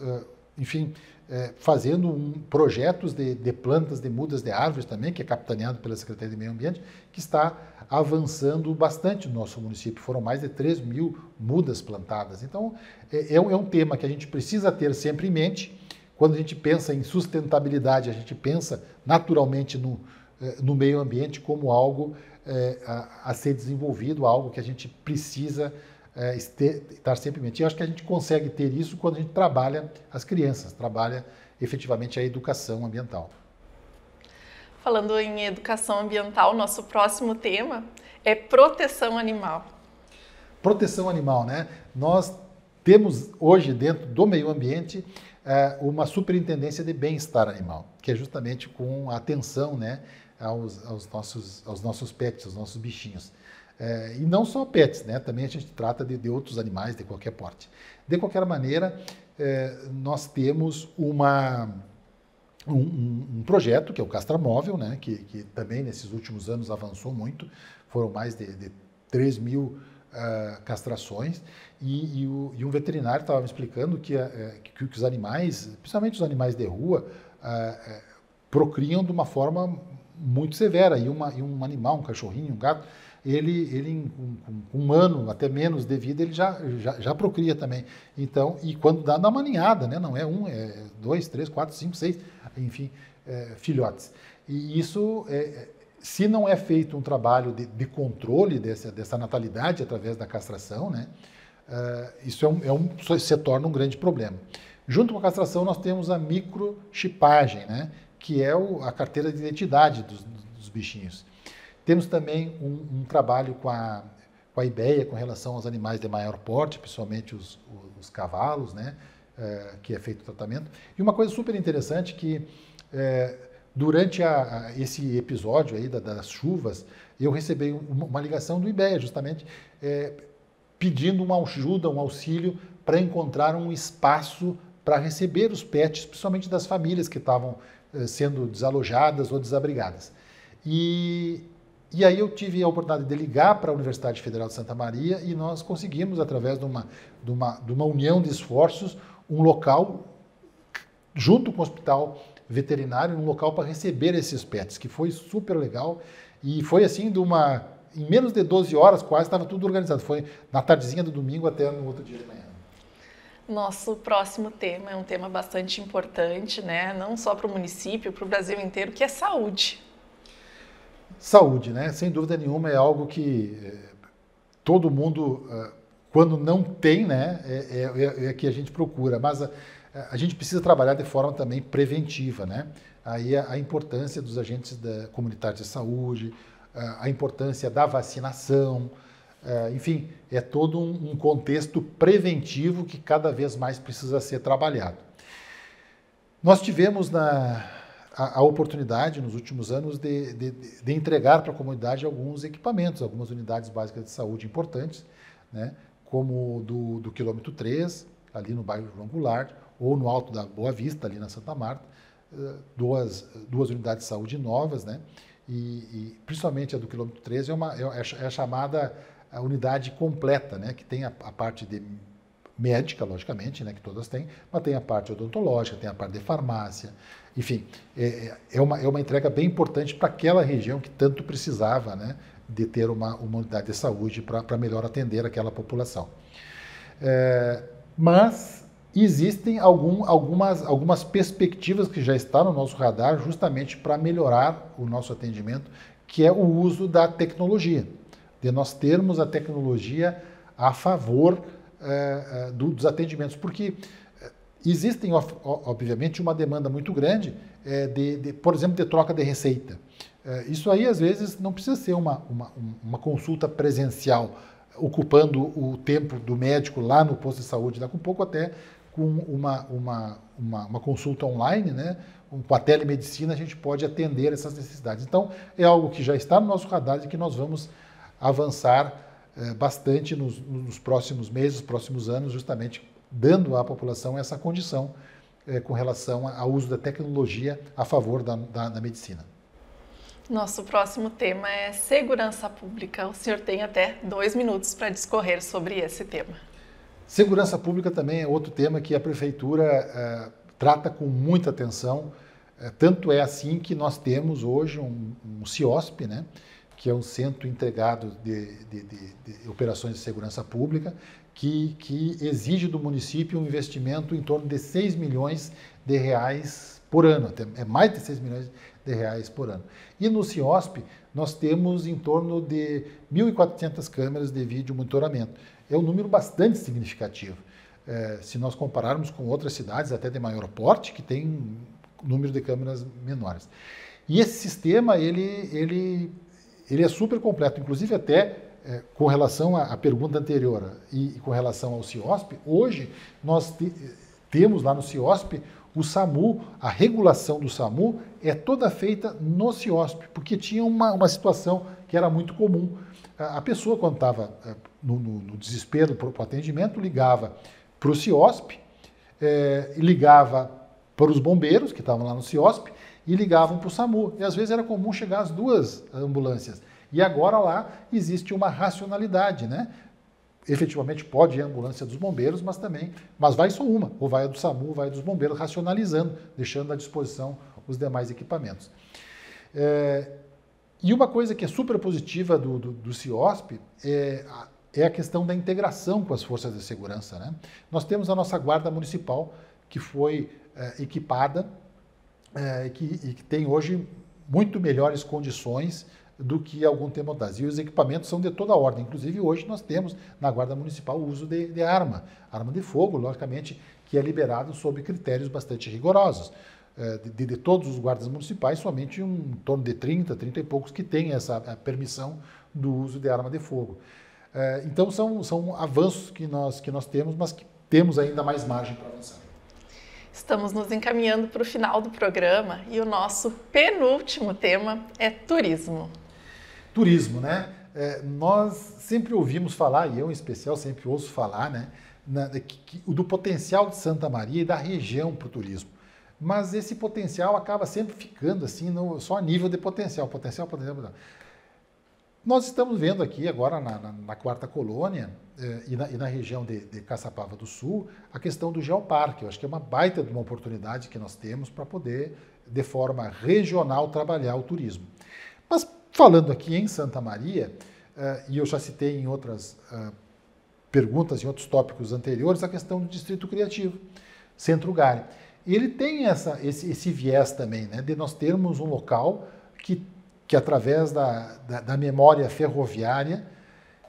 enfim, é, fazendo um, projetos de, de, plantas, de mudas de árvores também, que é capitaneado pela Secretaria de Meio Ambiente, que está avançando bastante no nosso município. Foram mais de 3 mil mudas plantadas. Então, é, é, é um tema que a gente precisa ter sempre em mente. Quando a gente pensa em sustentabilidade, a gente pensa naturalmente no, no meio ambiente como algo é, a, a, ser desenvolvido, algo que a gente precisa é, estar sempre em mente. E acho que a gente consegue ter isso quando a gente trabalha as crianças, trabalha efetivamente a educação ambiental. Falando em educação ambiental, nosso próximo tema é proteção animal. Proteção animal, né? Nós temos hoje dentro do meio ambiente uma superintendência de bem-estar animal, que é justamente com atenção, né? aos, aos, nossos, aos nossos pets, aos nossos bichinhos. É, e não só pets, né? também a gente trata de, de outros animais de qualquer porte. De qualquer maneira, é, nós temos uma, um, um, projeto que é o Castra Móvel, né? que, que, também nesses últimos anos avançou muito, foram mais de, de 3 mil uh, castrações, e, e, o, e, um veterinário estava me explicando que, uh, que, que, os animais, principalmente os animais de rua, uh, procriam de uma forma muito severa. E, uma, e um animal, um cachorrinho, um gato, ele, ele com, um ano, até menos de vida, ele já, já, já procria também. Então, e quando dá, dá uma ninhada, né? Não é um, é dois, três, quatro, cinco, seis, enfim, é, filhotes. E isso, é, se não é feito um trabalho de, de controle dessa, dessa natalidade através da castração, né? Uh, isso é um, é um, se torna um grande problema. Junto com a castração, nós temos a microchipagem, né? que é o, a carteira de identidade dos, dos bichinhos. Temos também um, um, trabalho com a, com a IBEA com relação aos animais de maior porte, principalmente os, os, os cavalos, né, é, que é feito o tratamento. E uma coisa super interessante que é, durante a, a, esse episódio aí da, das chuvas, eu recebi uma, uma ligação do IBEA, justamente é, pedindo uma ajuda, um auxílio para encontrar um espaço para receber os pets, principalmente das famílias que estavam eh, sendo desalojadas ou desabrigadas. E, e aí eu tive a oportunidade de ligar para a Universidade Federal de Santa Maria e nós conseguimos, através de uma, de uma, de uma união de esforços, um local, junto com o hospital veterinário, um local para receber esses pets, que foi super legal. E foi assim de uma em menos de 12 horas quase estava tudo organizado. Foi na tardezinha do domingo até no outro dia de manhã. Nosso próximo tema é um tema bastante importante, né? não só para o município, para o Brasil inteiro, que é saúde. Saúde, né? Sem dúvida nenhuma é algo que é, todo mundo, eh, quando não tem, né, é, é, é, que a gente procura. Mas a, a, gente precisa trabalhar de forma também preventiva, né? Aí a, a importância dos agentes da, comunitários de saúde, a importância da vacinação, é, enfim, é todo um, contexto preventivo que cada vez mais precisa ser trabalhado. Nós tivemos na, a, a oportunidade nos últimos anos de, de, de entregar para a comunidade alguns equipamentos, algumas unidades básicas de saúde importantes, né, como do, do quilômetro 3, ali no bairro João Goulart, ou no Alto da Boa Vista, ali na Santa Marta, eh, duas, duas unidades de saúde novas, né, e, e principalmente a do quilômetro 13 é, uma, é, é a chamada a unidade completa, né, que tem a, a, parte de médica, logicamente, né, que todas têm, mas tem a parte odontológica, tem a parte de farmácia, enfim, é, é, uma, é uma entrega bem importante para aquela região que tanto precisava né, de ter uma, uma unidade de saúde para melhor atender aquela população. É, mas existem algum, algumas, algumas perspectivas que já estão no nosso radar justamente para melhorar o nosso atendimento, que é o uso da tecnologia de nós termos a tecnologia a favor é, do, dos atendimentos, porque eh, existem, obviamente, uma demanda muito grande de, de, por exemplo, de troca de receita. Isso aí, às vezes, não precisa ser uma, uma, uma, consulta presencial, ocupando o tempo do médico lá no posto de saúde, dá com pouco até com uma, uma, uma, uma consulta online, né? com a telemedicina, a gente pode atender essas necessidades. Então, é algo que já está no nosso radar e que nós vamos avançar eh, bastante nos, nos, próximos meses, próximos anos, justamente dando à população essa condição eh, com relação ao uso da tecnologia a favor da, da, da medicina. Nosso próximo tema é segurança pública. O senhor tem até dois minutos para discorrer sobre esse tema. Segurança pública também é outro tema que a prefeitura eh, trata com muita atenção. tanto é assim que nós temos hoje um, um CIOSP, né? que é um centro integrado de, de, de, de operações de segurança pública, que, que, exige do município um investimento em torno de 6 milhões de reais por ano, é mais de 6 milhões de reais por ano. E no CIOSP, nós temos em torno de 1.400 câmeras de vídeo monitoramento. É um número bastante significativo. É, se nós compararmos com outras cidades, até de maior porte, que tem um número de câmeras menores. E esse sistema, ele, ele ele é super completo, inclusive até é, com relação à, à, pergunta anterior e, e, com relação ao CIOSP, hoje nós te, temos lá no CIOSP o SAMU, a regulação do SAMU é toda feita no CIOSP, porque tinha uma, uma situação que era muito comum. A, a pessoa, quando estava é, no, no, no, desespero para o atendimento, ligava para o CIOSP, é, ligava para os bombeiros que estavam lá no CIOSP, e ligavam para o SAMU. E às vezes era comum chegar as duas ambulâncias. E agora lá existe uma racionalidade, né? Efetivamente pode ir a ambulância dos bombeiros, mas também, mas vai só uma, ou vai a do SAMU, ou vai a dos bombeiros, racionalizando, deixando à disposição os demais equipamentos. É, e uma coisa que é super positiva do, do, do CIOSP é é a questão da integração com as forças de segurança. Né? Nós temos a nossa guarda municipal, que foi é, equipada é, que, e que tem hoje muito melhores condições do que algum tempo atrás. E os equipamentos são de toda ordem. Inclusive, hoje nós temos na Guarda Municipal o uso de, de arma, arma de fogo, logicamente, que é liberado sob critérios bastante rigorosos. É, de, de, todos os guardas municipais, somente um, em torno de 30, 30 e poucos que têm essa permissão do uso de arma de fogo. É, então, são, são avanços que nós, que nós temos, mas que temos ainda mais margem para avançar. Estamos nos encaminhando para o final do programa e o nosso penúltimo tema é turismo. Turismo, né? É, nós sempre ouvimos falar, e eu em especial sempre ouço falar, né, na, que, do potencial de Santa Maria e da região para o turismo. Mas esse potencial acaba sempre ficando assim, no, só a nível de potencial, potencial, potencial. potencial. Nós estamos vendo aqui agora na, na, na quarta colônia eh, e, na, e, na, região de, de, Caçapava do Sul a questão do geoparque. Eu acho que é uma baita de uma oportunidade que nós temos para poder, de forma regional, trabalhar o turismo. Mas falando aqui em Santa Maria, e eu já citei em outras perguntas, em outros tópicos anteriores, a questão do distrito criativo, Centro Gare. E ele tem essa, esse, esse viés também, né, de nós termos um local que, que através da, da, da memória ferroviária,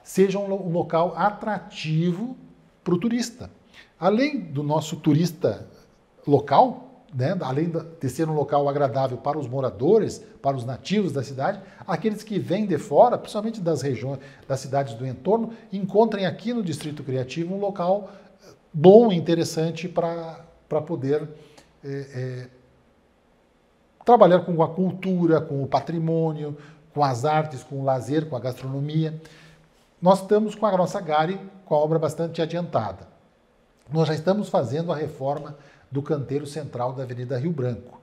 seja um, local atrativo para o turista. Além do nosso turista local, né, além de ser um local agradável para os moradores, para os nativos da cidade, aqueles que vêm de fora, principalmente das regiões, das cidades do entorno, encontrem aqui no Distrito Criativo um local eh, bom e interessante para poder é, é, trabalhar com a cultura, com o patrimônio, com as artes, com o lazer, com a gastronomia. Nós estamos com a nossa Gare com a obra bastante adiantada. Nós já estamos fazendo a reforma do canteiro central da Avenida Rio Branco.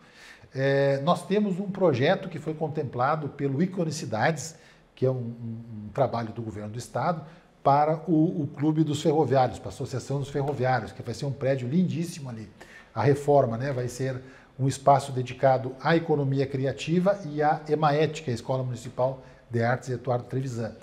É, nós temos um projeto que foi contemplado pelo Iconicidades, que é um, um, trabalho do governo do estado, para o, o, Clube dos Ferroviários, para a Associação dos Ferroviários, que vai ser um prédio lindíssimo ali. A reforma né, vai ser um espaço dedicado à economia criativa e à EMAET, que é a Escola Municipal de Artes Eduardo Trevisan.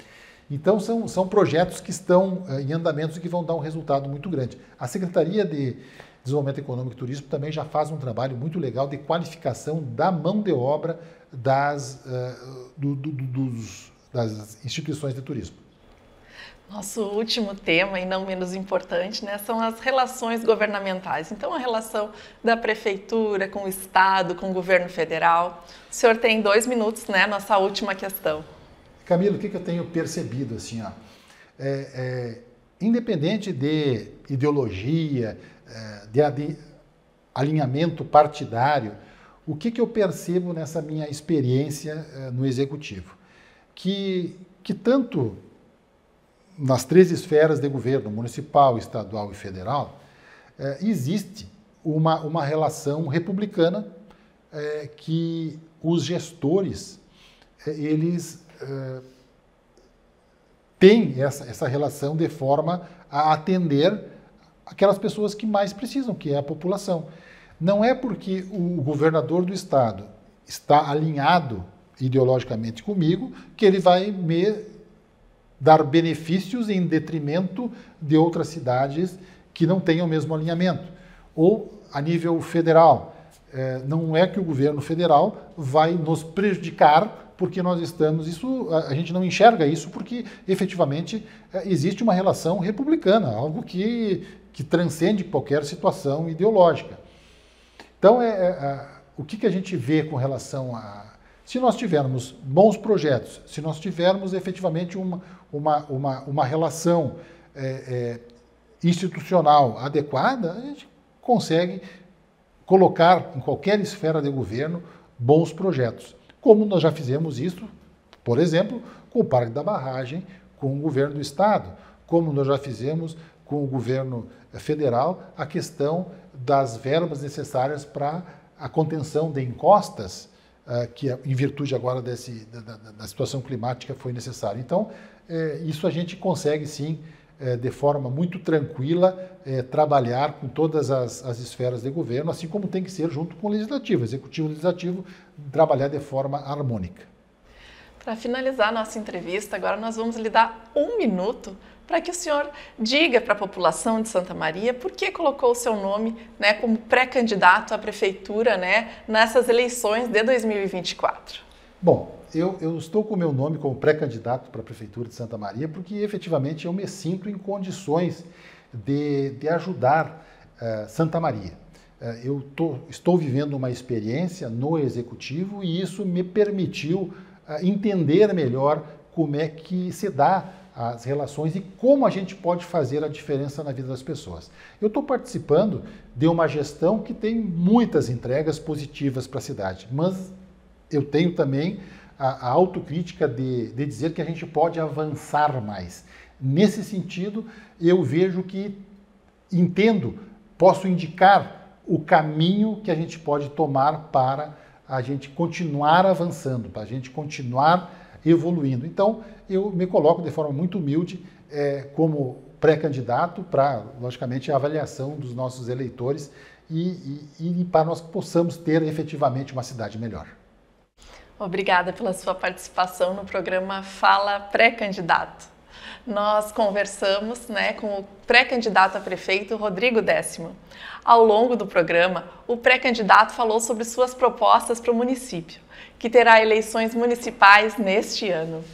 Então, são, são projetos que estão uh, em andamento e que vão dar um resultado muito grande. A Secretaria de Desenvolvimento Econômico e Turismo também já faz um trabalho muito legal de qualificação da mão de obra das, uh, do, do, dos, das instituições de turismo. Nosso último tema, e não menos importante, né, são as relações governamentais. Então, a relação da prefeitura com o Estado, com o governo federal. O senhor tem dois minutos, né? Nossa última questão. Camilo, o que, eu tenho percebido assim, ó? É, é, independente de ideologia, é, de, de, alinhamento partidário, o que, que eu percebo nessa minha experiência é, no executivo? Que, que tanto nas três esferas de governo, municipal, estadual e federal, é, existe uma, uma relação republicana é, que os gestores é, eles é, têm essa, essa relação de forma a atender aquelas pessoas que mais precisam, que é a população. Não é porque o governador do estado está alinhado ideologicamente comigo que ele vai me dar benefícios em detrimento de outras cidades que não tenham o mesmo alinhamento. Ou a nível federal, é, não é que o governo federal vai nos prejudicar porque nós estamos. Isso a gente não enxerga isso porque efetivamente é, existe uma relação republicana, algo que, que transcende qualquer situação ideológica. Então, é, é o que, que a gente vê com relação a. Se nós tivermos bons projetos, se nós tivermos efetivamente uma, uma, uma, uma relação é, é, institucional adequada, a gente consegue colocar em qualquer esfera de governo bons projetos. Como nós já fizemos isso, por exemplo, com o Parque da Barragem, com o governo do Estado, como nós já fizemos com o governo federal a questão das verbas necessárias para a contenção de encostas, que em virtude agora desse, da, da, da situação climática foi necessário. Então, é, isso a gente consegue sim, é, de forma muito tranquila, é, trabalhar com todas as, as, esferas de governo, assim como tem que ser junto com o legislativo, executivo e legislativo, trabalhar de forma harmônica. Para finalizar nossa entrevista, agora nós vamos lhe dar um minuto para que o senhor diga para a população de Santa Maria por que colocou o seu nome né, como pré-candidato à prefeitura né, nessas eleições de 2024. Bom, eu, eu estou com o meu nome como pré-candidato para a Prefeitura de Santa Maria porque efetivamente eu me sinto em condições de, de ajudar uh, Santa Maria. Uh, eu tô, estou vivendo uma experiência no Executivo e isso me permitiu uh, entender melhor como é que se dá as relações e como a gente pode fazer a diferença na vida das pessoas. Eu estou participando de uma gestão que tem muitas entregas positivas para a cidade, mas eu tenho também a, a autocrítica de, de dizer que a gente pode avançar mais. Nesse sentido, eu vejo que entendo, posso indicar o caminho que a gente pode tomar para a gente continuar avançando, para a gente continuar evoluindo. Então, eu me coloco de forma muito humilde é, como pré-candidato para, logicamente, a avaliação dos nossos eleitores e, e, e para nós possamos ter efetivamente uma cidade melhor. Obrigada pela sua participação no programa Fala Pré-Candidato. Nós conversamos né, com o pré-candidato a prefeito Rodrigo Décimo. Ao longo do programa, o pré-candidato falou sobre suas propostas para o município, que terá eleições municipais neste ano.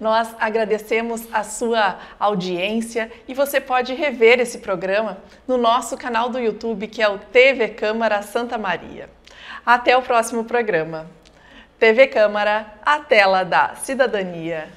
Nós agradecemos a sua audiência e você pode rever esse programa no nosso canal do YouTube, que é o TV Câmara Santa Maria. Até o próximo programa. TV Câmara, a tela da cidadania.